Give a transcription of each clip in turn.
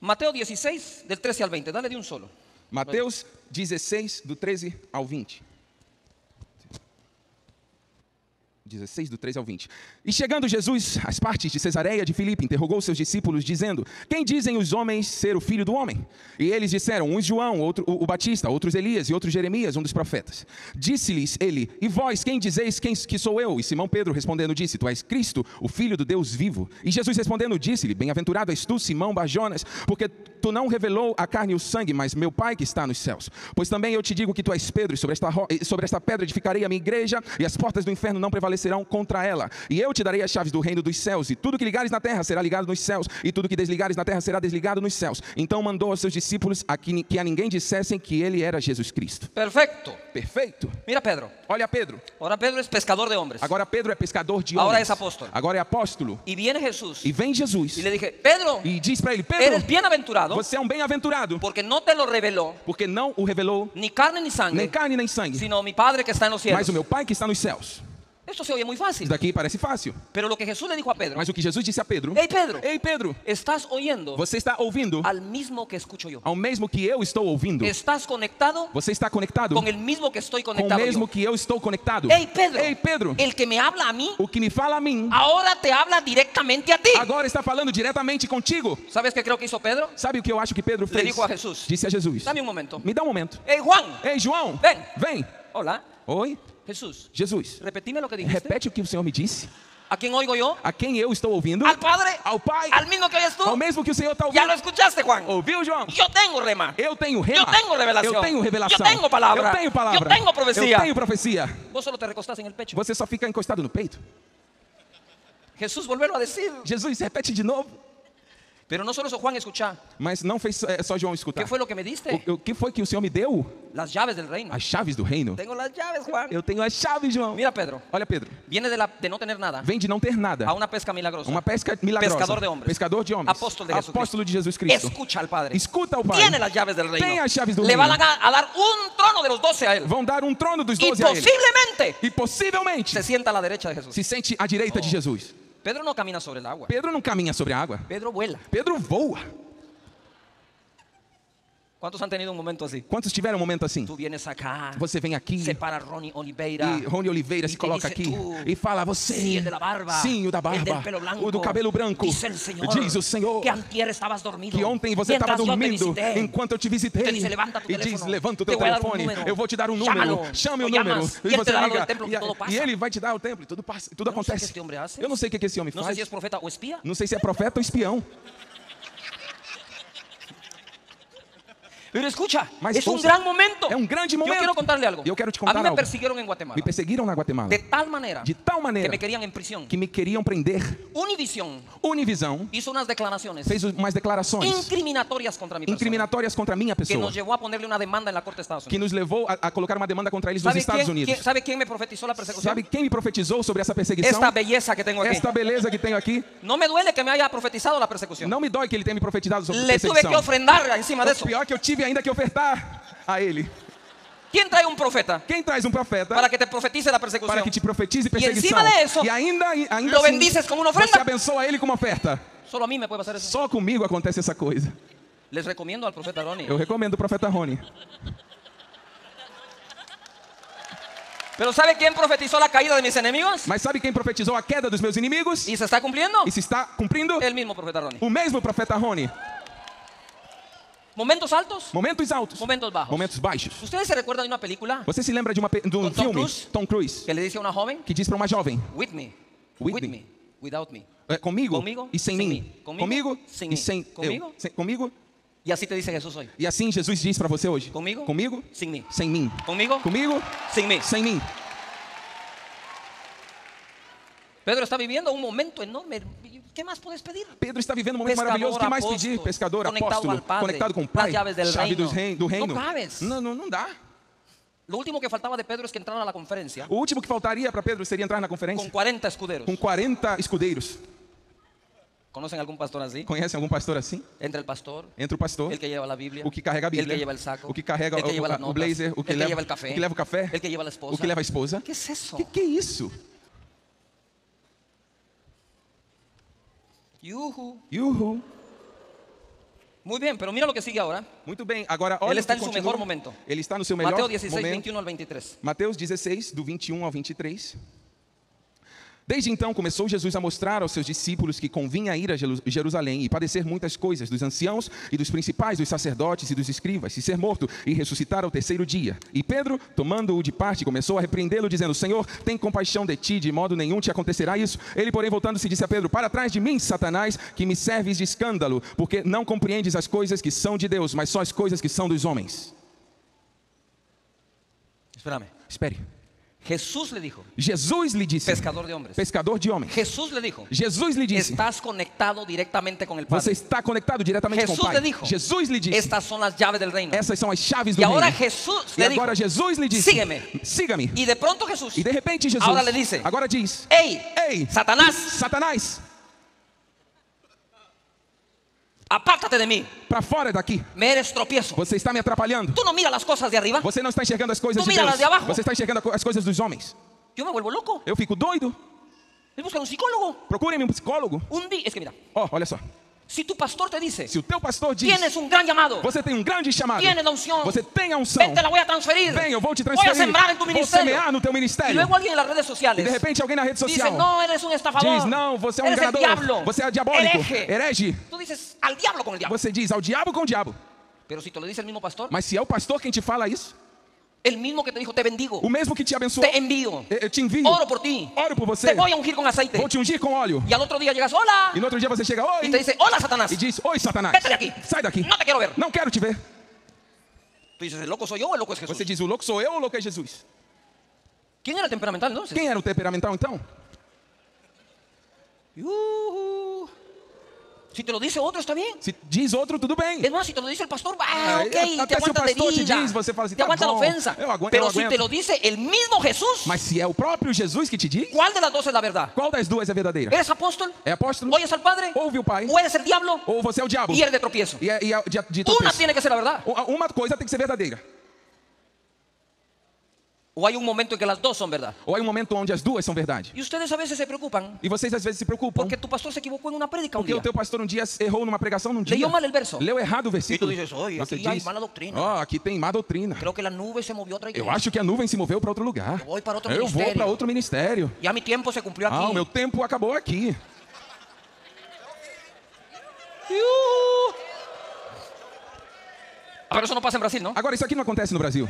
Mateo 16, del 13 al 20. Dale de un solo. Mateus 16, do 13 ao 20. 16, do 13 ao 20. E chegando Jesus às partes de Cesareia de Filipe, interrogou seus discípulos, dizendo: Quem dizem os homens ser o filho do homem? E eles disseram: Uns João, outro o, o Batista, outros Elias e outros Jeremias, um dos profetas. Disse-lhes ele: E vós, quem dizeis quem que sou eu? E Simão Pedro respondendo disse: Tu és Cristo, o filho do Deus vivo. E Jesus respondendo disse-lhe: Bem-aventurado és tu, Simão Bajonas, porque tu não revelou a carne e o sangue, mas meu Pai que está nos céus. Pois também eu te digo que tu és Pedro, e sobre esta, sobre esta pedra edificarei a minha igreja, e as portas do inferno não prevalecerão contra ela. E eu te darei as chaves do reino dos céus, e tudo que ligares na terra será ligado nos céus, e tudo que desligares na terra será desligado nos céus. Então mandou aos seus discípulos a que, que a ninguém dissessem que ele era Jesus Cristo. Perfecto. Perfeito. Mira Pedro. Olha Pedro. Ahora Pedro es pescador de hombres. Agora Pedro é pescador de Agora homens. é apóstolo. Agora é apóstolo. Y viene Jesús E vem Jesus. y le dije, Pedro, E diz para ele: Pedro, eres bienaventurado você é um bem-aventurado, porque no te lo reveló porque não o revelou ni carne ni sangre, nem carne nem sangue, sino mi Padre que está los cielos. mas o meu Pai que está nos céus. Esto se oye muy fácil. Isso daqui parece fácil. Pero lo que Jesús le dijo a Pedro, Mas o que Jesus disse a Pedro: hey Pedro, Ei, Pedro, estás oyendo você está ouvindo al mismo que escucho yo. ao mesmo que eu estou ouvindo. Estás conectado Você está conectado con el mismo que estoy com o conectado mesmo yo. que eu estou conectado. Hey Pedro, Ei, Pedro, el que me habla a mí, o que me fala a mim ahora te habla directamente a ti. agora está falando diretamente contigo. ¿Sabes qué creo que hizo Pedro? Sabe o que eu acho que Pedro Le fez? dijo a Jesús. Disse a Jesus: Dame un momento. Me dá um momento. Hey Juan, Ei, João, Vem. vem. hola, Oi, Jesús, Jesus. repetime lo que dijiste. Repete o que o Senhor me disse. ¿A quién oigo yo? A quem eu estou ouvindo? Al Padre, Ao Pai. al mismo que oyes tú. Ao mesmo que o Senhor está Ya lo ouvindo. escuchaste, Juan. Ouviu, João? Yo tengo rema. Eu tenho rema. Eu tenho revelação. Eu tenho revelação. Eu tenho palavra. Eu tenho palavra. Eu tenho profecia. Eu tenho profecia. Vos solo te recostás en el pecho. Você só fica encostado no peito. Jesús volverlo a decir. Jesus repete de novo. Pero no solo Juan, escucha. Mas não fez é, só João escutar. ¿Qué fue lo que me diste? O, o que foi que o Senhor me deu? Las llaves del reino. As chaves do reino. Tengo las llaves, Juan. Eu tenho as chaves, João. Mira, Pedro. Olha, Pedro. Viene de, la, de no tener nada Vem de não ter nada. a una pesca milagrosa. Uma pesca milagrosa. Pescador de hombres. Pescador de homens. Apóstolo de Jesucristo. Apóstolo de Jesus Cristo. Escucha al Padre. Escuta ao Pai. Tiene las llaves del reino. Tem as chaves do Le reino. van a, dar un trono de los doce a él. Vão dar um trono dos doze a ele. posiblemente E possivelmente se sienta a la derecha de Jesús. se sente à direita de Jesus. Pedro no camina sobre el agua. Pedro não caminha sobre a água. Pedro vuela. Pedro voa. ¿Cuántos han tenido un momento así? Quantos tiveram um momento assim? Tú vienes acá, Você vem aqui se para Ronnie Oliveira. e Rony Oliveira se te coloca aqui e fala você. De la barba. Sim, o da barba. blanco. O do cabelo branco. Señor. Diz o Senhor Que antier estabas dormido. que ontem você estava te dormindo visité. enquanto eu te visitei. Te dice, levanta tu e diz, levanta o Te teu um telefone. número. eu vou te dar um número. Chámalo. Chame o número. E você te liga. E, e ele vai te dar o templo e tudo, passa, tudo Eu não sei acontece. Eu não sei o que que esse homem No sé faz. si es profeta o espía. Não sei se é profeta ou espião. Pero escucha, Mas es un ouça, gran momento. é um grande Yo momento. quiero contarle algo. Eu quero te a contar mí me algo. persiguieron en Guatemala. Me perseguiram na Guatemala. De tal manera De tal que maneira me querían en prisión. que me queriam prender. Univision Univisão hizo unas declaraciones fez umas declarações incriminatorias contra mi persona. incriminatórias contra a minha Que pessoa. nos llevó a ponerle una demanda en la Corte de Estados que Unidos. nos levou a, a colocar uma demanda contra eles nos ¿Sabe Estados quién, Unidos. quién- ¿Sabe quién me profetizó la persecución? Sabe quem me profetizou sobre essa perseguição? Esta belleza que tengo aquí. Esta beleza que tenho aqui. No me duele que me haya profetizado la persecución. Não me dói que ele tenha me profetizado sobre Le tuve perseguição. que ofrendar encima de O eso. pior que eu tive ainda que ofertar a ele. ¿Quién trae un profeta Quem traz um profeta para que te profetice la persecución? para que te profetize perseguição? encima de eso, e ainda, ainda lo assim, bendices con una ofrenda? você abençoa ele com uma oferta. Solo a mí me puede pasar eso. Só comigo acontece essa coisa. Les recomiendo al profeta Ronnie. Eu recomendo o profeta Rony. Pero ¿sabe quién profetizó la caída de mis enemigos? Mas sabe quem profetizou a queda dos meus inimigos? ¿Y se está cumpliendo? E se está cumprindo? El mismo profeta Ronnie. O mesmo profeta Rony. Momentos altos, Momentos altos. momentos bajos. Momentos baixos. ¿Ustedes se recuerdan de una película Você se lembra de, uma, de um Tom filme, Cruise? Tom Cruise, que le dice a una joven? que diz para uma jovem, With me. With With, me. me. Without me. é, comigo, Comigo, e sem, sem mim. mim. Comigo, sem e mim. sem Comigo? eu. Sem- comigo. Y así te dice Jesús hoy. E assim Jesus diz para você hoje. Comigo, Comigo, sin mí. sem mim. Conmigo, Comigo, sin mí. sem mim. Pedro está viviendo un momento enorme. ¿Qué más puedes pedir? Pedro está vivendo um momento Pescador, maravilhoso. O que mais apóstolo, pedir? Pescador, conectado apóstolo, Padre, conectado com o Pai, chave reino. do reino. Cabes. Não, não, não dá. Lo último que faltaba de Pedro es que entrara a la conferencia O último que faltaria para Pedro seria entrar na con conferência 40 escuderos. com 40 escudeiros. ¿Conocen algún pastor así? Conhecem algum pastor assim? Entra el pastor, Entra o pastor, el que lleva la Biblia, o que carrega a Bíblia, el que lleva el saco, o que carrega el que o, las o notas, blazer, o que, el que leva, el café, o que leva o café, el que lleva la esposa. o que leva a esposa. ¿Qué es eso? Que que é isso? Yuhu. Yuhu. Muy bien, pero mira lo que sigue ahora. Muito bem, agora olha Ele está em seu melhor momento. Ele está no seu melhor Mateo 16, momento. 21 al 23. Mateus 16, do 21 ao 23. Desde então começou Jesus a mostrar aos seus discípulos que convinha ir a Jeru- Jerusalém e padecer muitas coisas dos anciãos e dos principais, dos sacerdotes e dos escribas, e ser morto e ressuscitar ao terceiro dia. E Pedro, tomando-o de parte, começou a repreendê-lo, dizendo: Senhor, tem compaixão de ti, de modo nenhum te acontecerá isso. Ele, porém, voltando-se, disse a Pedro: Para trás de mim, Satanás, que me serves de escândalo, porque não compreendes as coisas que são de Deus, mas só as coisas que são dos homens. Espérame. Espere. Jesús le dijo, Jesus lhe disse: pescador de hombres. Pescador de homens. Jesús le dijo, Jesus lhe disse: estás conectado directamente con el Você Padre. está conectado diretamente com Jesús o le Pai. dijo, Jesus lhe disse: Estas son las llaves del reino. Essas são as chaves do Y ahora reino. Jesús E le dijo, agora Jesus lhe disse: Sígueme. Siga-me. y de pronto Jesús, E de repente Jesus Agora lhe disse, agora diz: hey, Ei, Satanás, Satanás, apártate de mí, para fora daqui. me eres. Você está me atrapalhando. Tú no miras las cosas de arriba, Você não está enxergando as coisas Tu de mira Deus. de abajo. Você está enxergando as coisas dos homens. yo me vuelvo loco. Eu fico doido. Me buscan un psicólogo. Procurem um psicólogo. Un día, es que mira, Ó, olha só. Si tu pastor te dice, Se o teu pastor diz: tienes un gran llamado, Você tem um grande chamado. tienes la unción, Você tem a unção. ven, te la voy a transferir, Vem, eu vou te voy a transferir. sembrar en tu Vou semear no teu ministério. luego alguien en las redes E de repente alguém na rede social no, eres un estafador, diz: Não, você é um enganador. diablo, Você é diabólico. hereje. Herege. Tú dices, al diablo con el diablo. Você diz ao diabo com o diabo. Pero si te lo dice el mismo pastor, Mas se é o pastor quem te fala isso, el mismo que te dijo, te bendigo, o mesmo que te abençoou, te envío, eu eu te envio, oro por ti, oro por você, te voy a ungir con aceite. vou te ungir com óleo. Y al otro día llegas, hola, E no outro dia você chega, oi, y te dice, hola Satanás, e diz, oi Satanás, vete de aquí, sai daqui, no te quiero ver. não quero te ver. Tú dices, ¿el loco soy yo o el loco es Jesús? Você diz, o louco sou eu ou o louco é Jesus? ¿Quién era el temperamental entonces? Quem era o temperamental então? Yuhu. Si te lo dice otro, está bien. Se diz outro, tudo bem. Es más, si te lo dice el pastor, ah, ok, até te se o pastor te diz, você fala assim, te tá aguanta bom, ofensa. eu aguento, Pero eu aguento. te lo dice el mismo Jesús, Mas se é o próprio Jesus que te diz, ¿cuál de las dos es la verdad? qual das duas é verdadeira? ¿Eres apóstol? É apóstolo? ¿Oyes al Padre? Ouve o Pai? ¿O eres el diablo? Ou você é o diabo? Y eres de tropiezo. E é, e é de, de tropeço. tiene que ser la verdad. Uma coisa tem que ser verdadeira. O hay un momento en que las dos son verdad. Ou há um momento onde as duas são verdade. Y ustedes a veces se preocupan E vocês às vezes se preocupam porque tu pastor se equivocó en una prédica un porque día. o teu pastor um dia errou numa pregação num dia. Leyó mal el verso. Leu errado o versículo. E tu dizes, "Oi, Você aqui há diz, mala doutrina." Ó, aqui tem má doutrina. Creo que la nube se movió a otra Eu acho que a nuvem se moveu para outro lugar. Eu vou para outro Eu vou ministério. para outro ministério. Ya mi tiempo se cumplió aquí. Ah, o meu tempo acabou aqui. Pero eso no pasa en Brasil, ¿no? Agora, isso aqui não acontece no Brasil.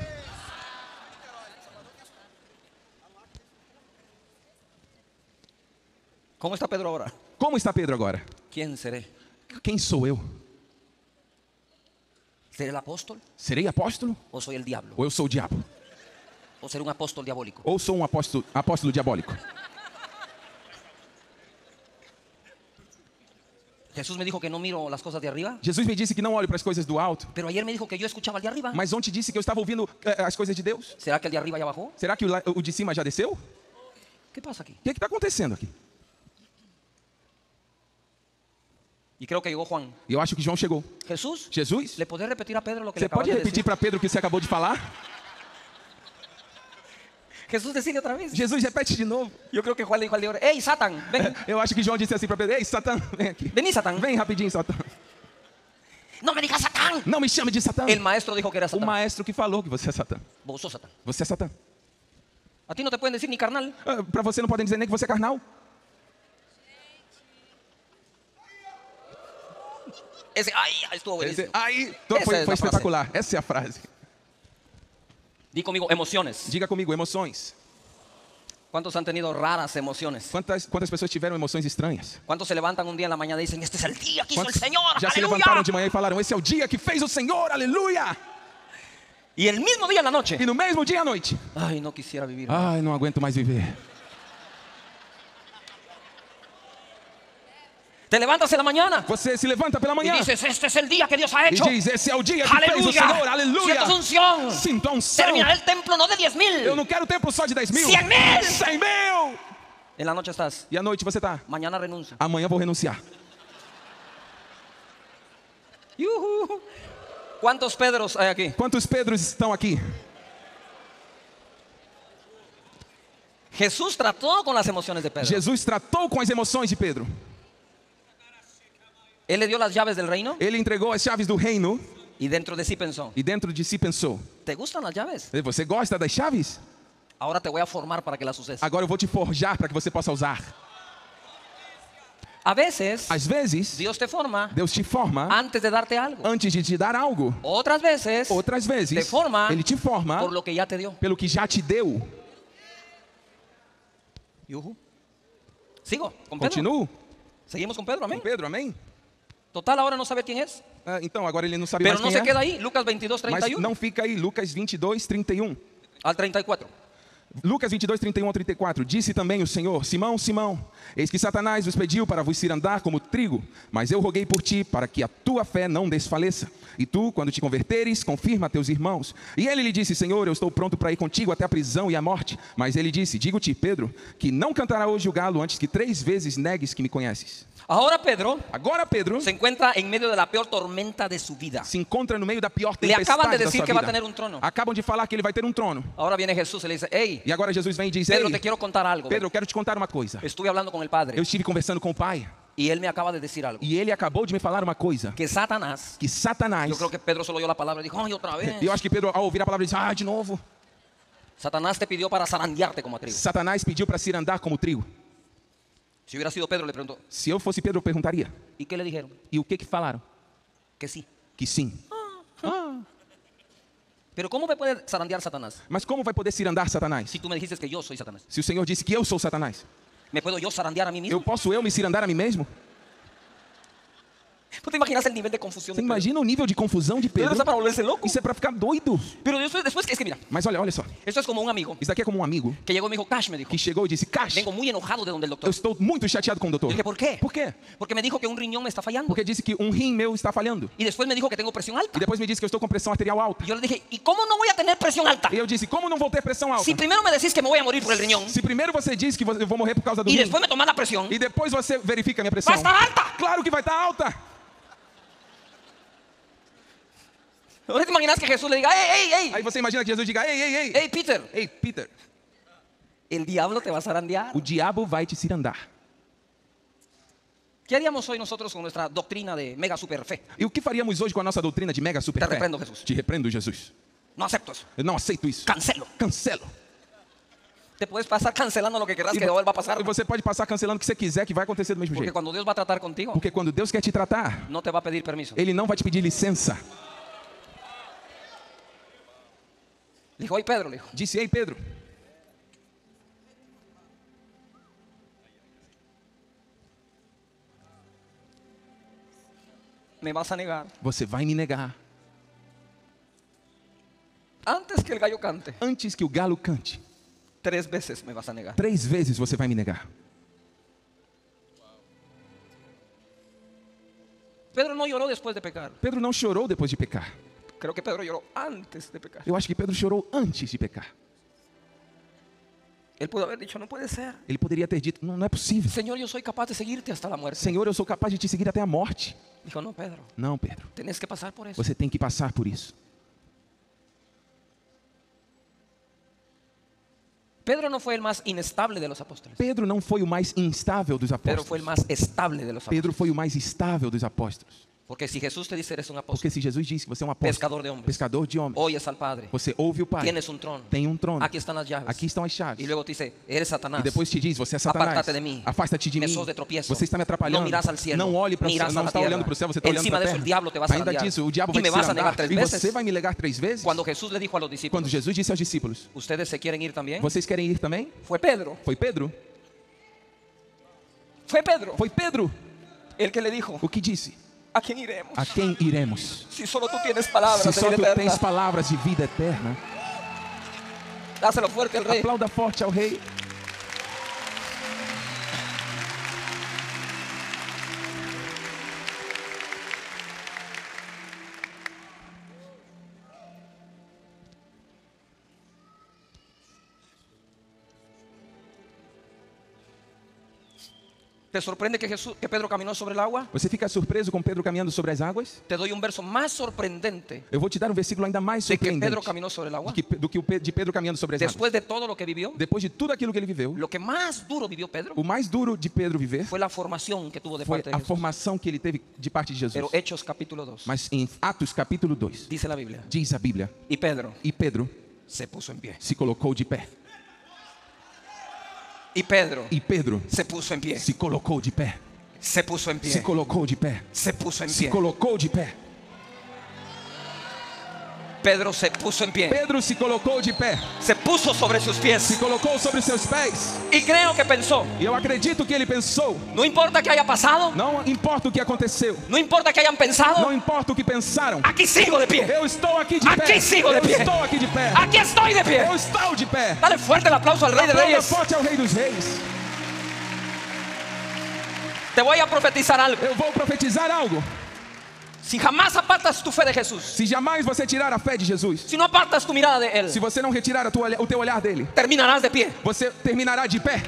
¿Cómo está Pedro ahora? Como está Pedro agora? ¿Quién seré? Quem sou eu? ¿Seré el apóstol Serei apóstolo? o soy el diablo? Ou eu sou o diabo? ¿O seré un apóstol diabólico? Ou sou um apóstolo, apóstolo diabólico? Jesús me dijo que no miro las cosas de arriba, Jesus me disse que não olho para as coisas do alto, pero ayer me dijo que yo escuchaba al de arriba. mas ontem disse que eu estava ouvindo eh, as coisas de Deus. ¿Será que el de arriba ya bajó? Será que o, o de cima já desceu? O ¿Qué pasa aquí? que está acontecendo aqui? Y creo que Juan. E eu acho que João chegou. Jesús, Jesus, ¿le podés repetir a Pedro lo que você pode de repetir para Pedro o que você acabou de falar? Jesús decide otra vez. Jesus, repete de novo. Yo creo que Juan dijo al hey, Satan, ven. Eu acho que João disse assim para Pedro: Ei, Satã, vem aqui. Vení, Satán. Vem rapidinho, Satã. No me digas Satán. Não me chame de Satã. El maestro dijo que era O Satán. maestro que falou que você é Satã. Vos sos Satán. Você é Satã. A ti no te pueden decir ni carnal. Ah, Para você não podem dizer nem que você é carnal. Ese, ay, estuvo buenísimo. Esse- Aí, então Essa foi, é a foi frase. espetacular. Essa é a frase. Di conmigo, emociones. Diga comigo, emoções. ¿Cuántos han tenido raras emociones? Quantas, quantas pessoas tiveram emoções estranhas? ¿Cuántos se levantan un día en la mañana y dicen, este es el día que hizo el Quantos Señor? já se ¡Aleluya! levantaram de manhã e falaram: Esse é o dia que fez o Senhor, aleluia! Y el mismo día en la noche. E no mesmo dia à noite, Ay, no quisiera vivir. ai, não aguento mais viver. Te levantas en la mañana Você se levanta pela manhã dices, este es el día que Dios ha e hecho. diz: Esse é o dia que fez o Senhor, Aleluya. aleluia! Sinto unção. Terminaré el templo no de 10 Eu mil. não quero templo só de 10 mil. 100 mil. 100 mil! En la noche estás. E à noite você tá? Mañana renuncio. Amanhã vou renunciar. Yujú. ¿Cuántos Pedros hay aquí? Quantos Pedros estão aqui? Jesús trató con las emociones de Pedro. Jesus tratou com as emoções de Pedro. Él le dio las llaves del reino Ele entregou as chaves do reino y dentro de sí pensó, e dentro de si pensou: ¿te gustan las llaves? Você gosta das chaves? Ahora te voy a formar para que las uses. Agora eu vou te forjar para que você possa usar. A veces Às vezes, Dios te forma Deus te forma antes de darte algo. antes de te dar algo. Otras veces Outras te vezes, forma Ele te forma por lo que ya te dio. pelo que já te deu. Yujú. Sigo con Pedro. Continuo? Seguimos con Pedro, amén. Com Pedro, amém? Total, ahora no sabe quién es. Ah, então, agora ele não sabe Pero mais no quem se é. queda ahí. Lucas 22, Mas 31 não fica aí. Lucas 22, 31. al 34. Lucas 22, 31 a 34. Disse também o Senhor: Simão, Simão, eis que Satanás vos pediu para vos cirandar como trigo, mas eu roguei por ti para que a tua fé não desfaleça. E tu, quando te converteres, confirma a teus irmãos. E ele lhe disse: Senhor, eu estou pronto para ir contigo até a prisão e a morte. Mas ele disse: Digo-te, Pedro, que não cantará hoje o galo antes que três vezes negues que me conheces. Ahora Pedro Agora Pedro se encuentra en medio de la peor tormenta de su vida. se encontra no meio da pior Le acaban tempestade de da decir sua que va a vida. tener un trono. Acabam de falar que ele vai ter um trono. Ahora viene Jesús y le dice, hey, E agora Jesus vem e diz: Pedro, te quiero contar algo. Pedro, eu quero te contar uma coisa. Estuve hablando con el Padre Eu estive conversando com o Pai y él me acaba de decir algo. e ele acabou de me falar uma coisa. Que Satanás, Que Satanás. yo creo que Pedro solo oyó la palabra y dijo, ay, otra vez. E eu acho que Pedro, ao ouvir a palavra, disse: Ah, de novo. Satanás te pidió para zarandearte como a trigo. Satanás pediu para se andar como trigo. Si hubiera sido Pedro, le preguntó, Se eu fosse Pedro, eu perguntaria: ¿y qué le dijeron? E o que que falaram? Que sí. Que sim. Pero ¿cómo me puede zarandear Satanás? Mas como vai poder se andar Satanás? Si tú me dijiste que yo soy Satanás. Se o Senhor disse que eu sou Satanás, ¿Me puedo yo zarandear a mí eu mismo? posso eu me cirandar a mim mesmo? ¿Tú te imaginas el nivel de confusión Você de imagina o nível de confusão de Pedro. Isso é para ficar doido. Mas olha, olha só. esto es como un amigo Isso daqui é como um amigo que y me dijo, Cash, me dijo, que chegou e disse: Cash, vengo muy enojado de donde el eu doctor. estou muito chateado com o doutor. Dije, ¿por qué? Por quê? Porque me dijo que un riñón me está fallando. Porque disse que um rim meu está falhando. Y después me dijo que tengo presión alta. E depois me disse que eu estou com pressão arterial alta. Y yo le dije, ¿y cómo no voy a tener presión alta? E eu disse: Como não vou ter pressão alta? Si primero me decís que me voy a morir por el riñón Se primeiro você diz que eu vou morrer por causa do y rim, después me tomas la presión, e depois você verifica a minha pressão, va a estar alta. claro que vai estar alta. ¿No te imaginas que Jesús le diga, hey, hey, Aí hey, você imagina que Jesus diga: Ei, ei, ei, hey, Peter, ei, Peter, el diablo te va a zarandear? o diabo vai te cirandar. ¿Qué haríamos hoy nosotros con nuestra doctrina de mega super fe? E o que faríamos hoje com a nossa doutrina de mega super Te fé? repreendo, Jesus. Te repreendo, Jesus. No acepto eso. Eu não aceito isso. Cancelo. Cancelo. Te puedes pasar cancelando lo que querrás que vo- va a pasar. e você pode passar cancelando o que você quiser, que vai acontecer do mesmo Porque jeito. cuando Dios va a tratar contigo, Porque quando Deus quer te tratar, no te va a pedir permiso. Ele não vai te pedir licença. Le dijo, oye Pedro, le dijo, Disse: Ei, Pedro, me vas a negar. você vai me negar Antes que el gallo cante, antes que o galo cante. tres veces me vas a negar. Três vezes você vai me negar. Pedro no lloró después de pecar. Pedro não chorou depois de pecar. Creo que Pedro lloró antes de pecar. Eu acho que Pedro chorou antes de pecar. Él pudo haber dicho, no puede ser. Ele poderia ter dito: Não, não é possível. Señor, yo soy capaz de seguirte hasta la muerte. Senhor, eu sou capaz de te seguir até a morte. Dijo, no, Pedro, Não, Pedro. tenés que pasar por eso. Você tem que passar por isso. Pedro no fue el más inestable de los apóstoles. Pedro não foi o mais instável dos Pedro fue el apóstolos. más estable de los apóstoles. Pedro foi o mais estável dos apóstolos. Porque si Jesús te dice eres un apóstol, Porque se Jesus disse que você é um apóstolo, pescador de hombres, pescador de homens, oyes al Padre, você ouve o Pai, tienes un trono, tem um trono, aquí están las llaves. aqui estão as Y chaves. luego te dice, eres Satanás. E depois te diz, você é Satanás. Apártate de mim. Afasta-te de Me mim. sos de tropiezo. Você está me atrapalhando. Não mirás al cielo. Não olhe para o céu. Não está olhando para o céu, você está olhando para a eso, terra. el diablo te va a Ainda disso, o diabo vai me te vas a negar tres E veces. você vai me negar três vezes. Cuando Jesús le dijo a los discípulos, Quando Jesus disse aos discípulos, ¿ustedes se quieren ir también? vocês querem ir também? Fue Pedro. Foi Pedro? Fue Pedro Foi Pedro el que le dijo, o que disse. ¿A quién iremos? A quem iremos? Si solo tú tienes palabras Se só tu eterna. tens palavras de vida eterna. Dáselo fuerte al rey. Aplauda forte ao rei. ¿Te sorprende que, Jesús, que Pedro caminó sobre el agua? Você fica surpreso com Pedro caminhando sobre as águas? Te doy un verso más sorprendente Eu vou te dar um versículo ainda mais de que surpreendente Pedro caminó sobre el agua. de que- do que o Pe- de Pedro caminhando sobre as águas. Después de todo lo que vivió, Depois de tudo aquilo que ele viveu, lo que más duro vivió Pedro o mais duro de Pedro viver fue la formación que tuvo de foi parte de a Jesús. formação que ele teve de parte de Jesus. Pero Hechos capítulo 2, Mas em Atos capítulo 2, dice la Biblia, diz a Bíblia, y Pedro e Pedro se puso en pie. se colocou de pé. Y Pedro E Pedro se puso en pie. se colocou de pé. Se puso en Se pie. colocou de pé. Se puso en Se pie. colocou de pé. Pedro se puso en pie. Pedro se colocou de pé. Se puso sobre sus Se pies. colocou sobre seus pés. Y creo que pensó, E eu acredito que ele pensou: no importa que haya pasado, não importa o que aconteceu, no importa que hayan não pensado, importa o que pensaram, aquí sigo de pie. eu estou aqui de Aqui pé. sigo de eu pé. estou aqui de pé. Aquí estoy de pie. Eu estou de pé. Dale fuerte el aplauso al Rey de Reyes. forte ao Rei dos Reis. Te voy a profetizar algo. Eu vou profetizar algo. Si jamás apartas tu fe de Jesús, Se jamais você tirar a fé de Jesus, si no apartas tu mirada de Él, se você não retirar a tua, o teu olhar dele, terminarás de pie. você terminará de pé.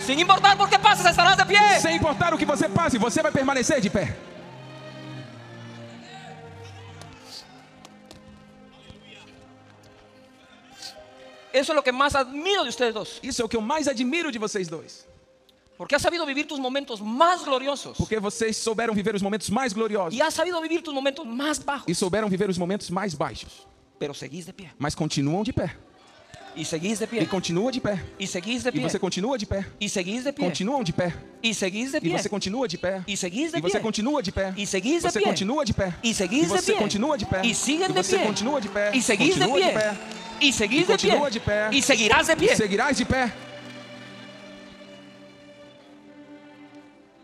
Sin importar por qué pases, estarás de pie. Sem importar o que você passe, você vai permanecer de pé. Eso es lo que más admiro de ustedes dos. Isso é o que eu mais admiro de vocês dois. Porque has sabido vivir tus momentos más gloriosos. Porque vocês souberam viver os momentos mais gloriosos Y has sabido vivir tus momentos más bajos. e souberam viver os momentos mais baixos. Pero seguís de pie. Mas continuam de pé. Y seguís de E pie. continua de pé. Y seguís de E pie. você continua de pé. Y seguís de pie. Continuam de pé. Y seguís de E pie. você continua de pé. Y seguís de E você continua de pé. Y seguís de Você pie. continua de pé. E seguís de você pie. continua de pé. E de você pie. continua de pé. Y seguís de pie. Y seguís E de pé. Pie. Seguirás de pé.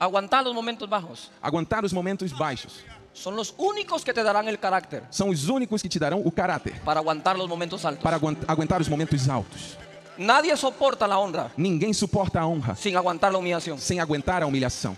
Aguantar los momentos bajos. Aguentar os momentos baixos. Son los únicos que te darán el carácter São os únicos que te darão o caráter para aguantar los momentos altos. para aguentar os momentos altos. Nadie soporta la honra Ninguém suporta a honra sin aguantar la humillación. sem aguentar a humilhação.